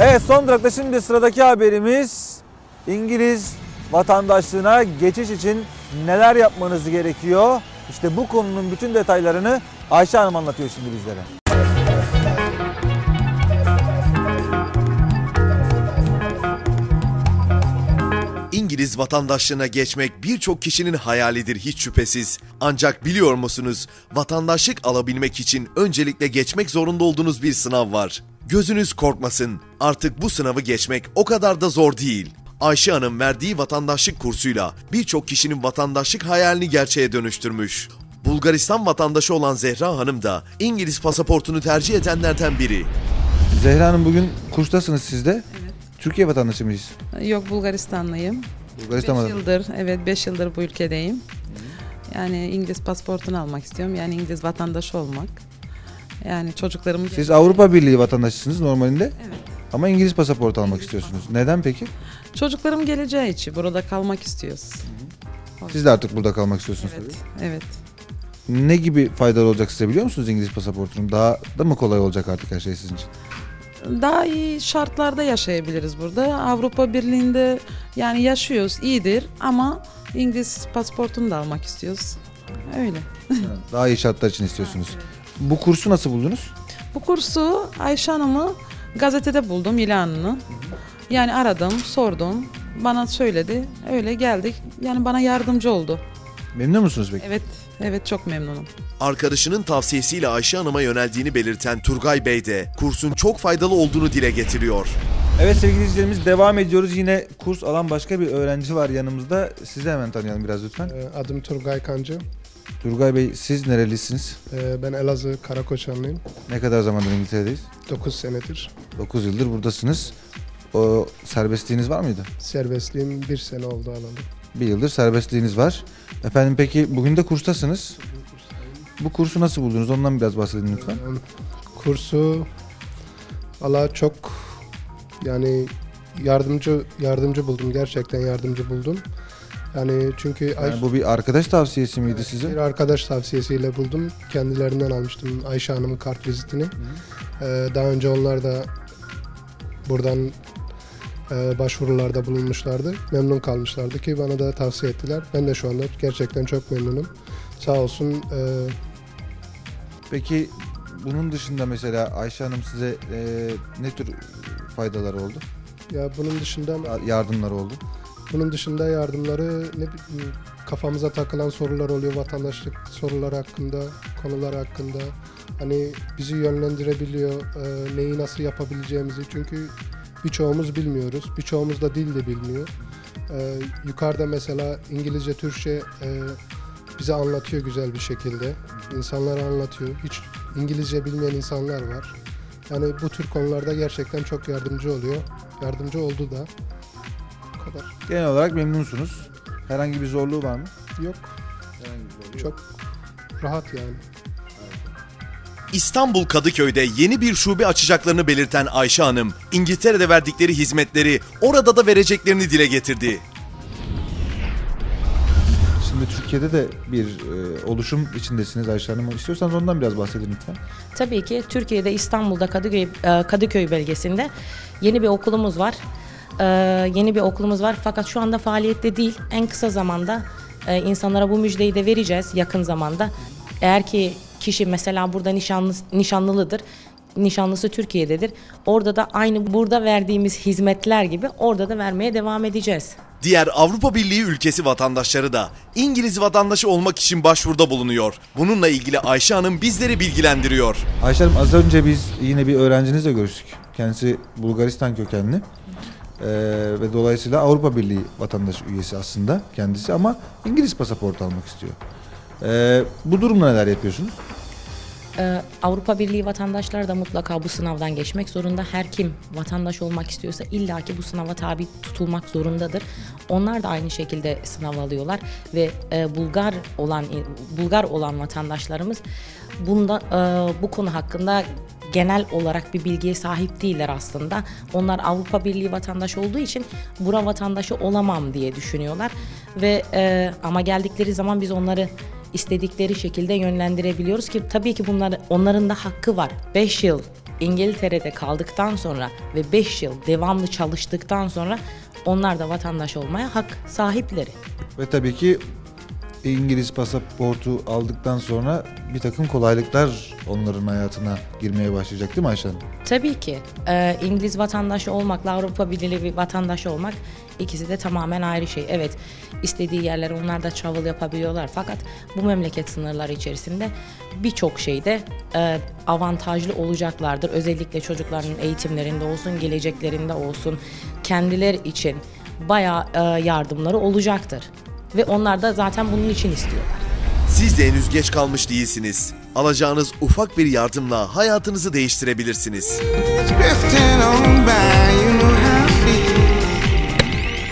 Evet son durakta şimdi sıradaki haberimiz İngiliz vatandaşlığına geçiş için neler yapmanız gerekiyor? İşte bu konunun bütün detaylarını Ayşe Hanım anlatıyor şimdi bizlere. İngiliz vatandaşlığına geçmek birçok kişinin hayalidir hiç şüphesiz. Ancak biliyor musunuz, vatandaşlık alabilmek için öncelikle geçmek zorunda olduğunuz bir sınav var. Gözünüz korkmasın, artık bu sınavı geçmek o kadar da zor değil. Ayşe Hanım verdiği vatandaşlık kursuyla birçok kişinin vatandaşlık hayalini gerçeğe dönüştürmüş. Bulgaristan vatandaşı olan Zehra Hanım da İngiliz pasaportunu tercih edenlerden biri. Zehra Hanım bugün kurstasınız siz de. Türkiye vatandaşı mıyız? Yok Bulgaristanlıyım. Bulgaristan 5 vatandaşı. yıldır, evet 5 yıldır bu ülkedeyim. Yani İngiliz pasaportunu almak istiyorum. Yani İngiliz vatandaşı olmak. Yani çocuklarımı... Siz Avrupa Birliği vatandaşısınız normalinde Evet. ama İngiliz pasaportu almak istiyorsunuz. Neden peki? Çocuklarım geleceği için burada kalmak istiyoruz. Siz de artık burada kalmak istiyorsunuz Evet, tabii. evet. Ne gibi faydalı olacak size biliyor musunuz İngiliz pasaportunun? Daha da mı kolay olacak artık her şey sizin için? Daha iyi şartlarda yaşayabiliriz burada. Avrupa Birliği'nde yani yaşıyoruz, iyidir ama İngiliz pasaportunu da almak istiyoruz. Öyle. Daha iyi şartlar için istiyorsunuz. Bu kursu nasıl buldunuz? Bu kursu Ayşe Hanım'ı gazetede buldum ilanını. Yani aradım, sordum. Bana söyledi. Öyle geldik. Yani bana yardımcı oldu. Memnun musunuz peki? Evet, evet çok memnunum. Arkadaşının tavsiyesiyle Ayşe Hanım'a yöneldiğini belirten Turgay Bey de kursun çok faydalı olduğunu dile getiriyor. Evet sevgili izleyicilerimiz devam ediyoruz. Yine kurs alan başka bir öğrenci var yanımızda. Sizi hemen tanıyalım biraz lütfen. Ee, Adım Turgay Kancı. Turgay Bey siz nerelisiniz? Ee, Ben Elazığ Karakoçanlıyım. Ne kadar zamandır İngiltere'deyiz? 9 senedir. 9 yıldır buradasınız. O serbestliğiniz var mıydı? Serbestliğim bir sene oldu alalı. Bir yıldır serbestliğiniz var. Efendim peki bugün de kurstasınız. Bu kursu nasıl buldunuz? Ondan biraz bahsedin lütfen. Ee, Kursu valla çok yani yardımcı yardımcı buldum. Gerçekten yardımcı buldum. Yani çünkü Ay- Yani bu bir arkadaş tavsiyesi miydi bir size? arkadaş tavsiyesiyle buldum. Kendilerinden almıştım Ayşe Hanım'ın kart vizitini. Ee, Daha önce onlar da buradan e, başvurularda bulunmuşlardı. Memnun kalmışlardı ki bana da tavsiye ettiler. Ben de şu anda gerçekten çok memnunum. Sağ olsun e, Peki bunun dışında mesela Ayşe Hanım size e, ne tür faydalar oldu? ya bunun dışında Yardımlar oldu? Bunun dışında yardımları ne bi- kafamıza takılan sorular oluyor vatandaşlık soruları hakkında, konular hakkında. Hani bizi yönlendirebiliyor, e, neyi nasıl yapabileceğimizi. Çünkü birçoğumuz bilmiyoruz, birçoğumuz da dil de bilmiyor. E, yukarıda mesela İngilizce, Türkçe e, bize anlatıyor güzel bir şekilde. İnsanlara anlatıyor. Hiç İngilizce bilmeyen insanlar var. Yani bu tür konularda gerçekten çok yardımcı oluyor. Yardımcı oldu da. Kadar. Genel olarak memnunsunuz. Herhangi bir zorluğu var mı? Yok. Çok rahat yani. İstanbul Kadıköy'de yeni bir şube açacaklarını belirten Ayşe Hanım, İngiltere'de verdikleri hizmetleri orada da vereceklerini dile getirdi. Şimdi Türkiye'de de bir e, oluşum içindesiniz Ayşe Hanım. İstiyorsanız ondan biraz bahsedin lütfen. Tabii ki Türkiye'de İstanbul'da Kadıköy, e, Kadıköy bölgesinde yeni bir okulumuz var. E, Yeni bir okulumuz var fakat şu anda faaliyette değil. En kısa zamanda e, insanlara bu müjdeyi de vereceğiz yakın zamanda. Eğer ki kişi mesela burada nişanlı, nişanlılıdır. Nişanlısı Türkiye'dedir. Orada da aynı burada verdiğimiz hizmetler gibi orada da vermeye devam edeceğiz. Diğer Avrupa Birliği ülkesi vatandaşları da İngiliz vatandaşı olmak için başvuruda bulunuyor. Bununla ilgili Ayşe Hanım bizleri bilgilendiriyor. Ayşe Hanım az önce biz yine bir öğrencinizle görüştük. Kendisi Bulgaristan kökenli. Ee, ve dolayısıyla Avrupa Birliği vatandaşı üyesi aslında kendisi ama İngiliz pasaportu almak istiyor. Ee, bu durumda neler yapıyorsunuz? Ee, Avrupa Birliği vatandaşları da mutlaka bu sınavdan geçmek zorunda. Her kim vatandaş olmak istiyorsa illaki bu sınava tabi tutulmak zorundadır. Onlar da aynı şekilde sınav alıyorlar ve e, Bulgar olan Bulgar olan vatandaşlarımız bunda e, bu konu hakkında genel olarak bir bilgiye sahip değiller aslında. Onlar Avrupa Birliği vatandaşı olduğu için bura vatandaşı olamam diye düşünüyorlar ve e, ama geldikleri zaman biz onları istedikleri şekilde yönlendirebiliyoruz ki tabii ki bunlar onların da hakkı var. 5 yıl İngiltere'de kaldıktan sonra ve 5 yıl devamlı çalıştıktan sonra onlar da vatandaş olmaya hak sahipleri. Ve tabii ki İngiliz pasaportu aldıktan sonra bir takım kolaylıklar onların hayatına girmeye başlayacak değil mi Ayşe Hanım? Tabii ki e, İngiliz vatandaşı olmakla Avrupa Birliği bir vatandaş olmak ikisi de tamamen ayrı şey. Evet istediği yerlere onlar da travel yapabiliyorlar fakat bu memleket sınırları içerisinde birçok şeyde e, avantajlı olacaklardır. Özellikle çocukların eğitimlerinde olsun, geleceklerinde olsun kendileri için bayağı e, yardımları olacaktır. Ve onlar da zaten bunun için istiyorlar. Siz de henüz geç kalmış değilsiniz. Alacağınız ufak bir yardımla hayatınızı değiştirebilirsiniz. drifting on by. You